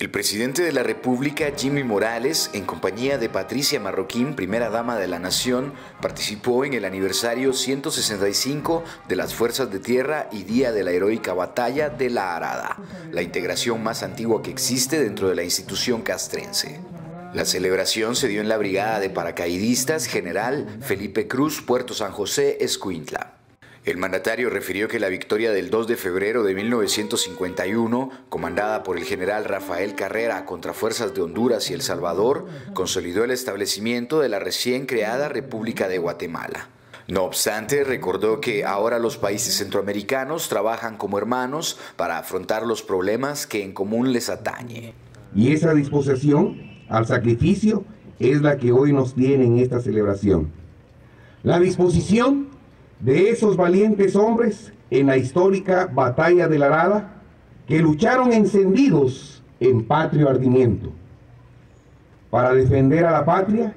El presidente de la República, Jimmy Morales, en compañía de Patricia Marroquín, primera dama de la nación, participó en el aniversario 165 de las Fuerzas de Tierra y Día de la Heroica Batalla de la Arada, la integración más antigua que existe dentro de la institución castrense. La celebración se dio en la Brigada de Paracaidistas General Felipe Cruz, Puerto San José, Escuintla. El mandatario refirió que la victoria del 2 de febrero de 1951, comandada por el general Rafael Carrera contra fuerzas de Honduras y El Salvador, consolidó el establecimiento de la recién creada República de Guatemala. No obstante, recordó que ahora los países centroamericanos trabajan como hermanos para afrontar los problemas que en común les atañe. Y esa disposición al sacrificio es la que hoy nos tiene en esta celebración. La disposición de esos valientes hombres en la histórica batalla de la Arada que lucharon encendidos en patrio ardimiento. Para defender a la patria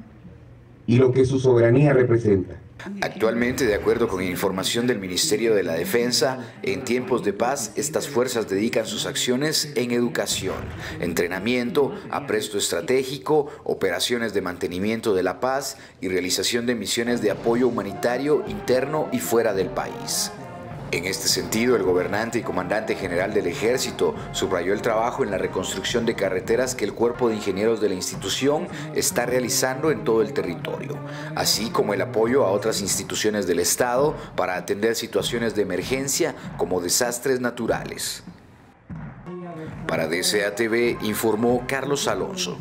y lo que su soberanía representa. Actualmente, de acuerdo con información del Ministerio de la Defensa, en tiempos de paz estas fuerzas dedican sus acciones en educación, entrenamiento, apresto estratégico, operaciones de mantenimiento de la paz y realización de misiones de apoyo humanitario interno y fuera del país. En este sentido, el gobernante y comandante general del ejército subrayó el trabajo en la reconstrucción de carreteras que el cuerpo de ingenieros de la institución está realizando en todo el territorio, así como el apoyo a otras instituciones del Estado para atender situaciones de emergencia como desastres naturales. Para DCATV informó Carlos Alonso.